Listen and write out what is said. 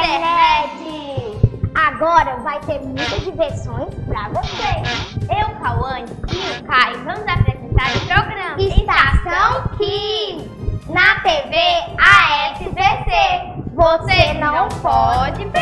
internet! Agora vai ter muitas diversões pra vocês. Eu, Cauane e o Caio vamos apresentar o programa Estação Kids na TV AFBC. Você não pode perder!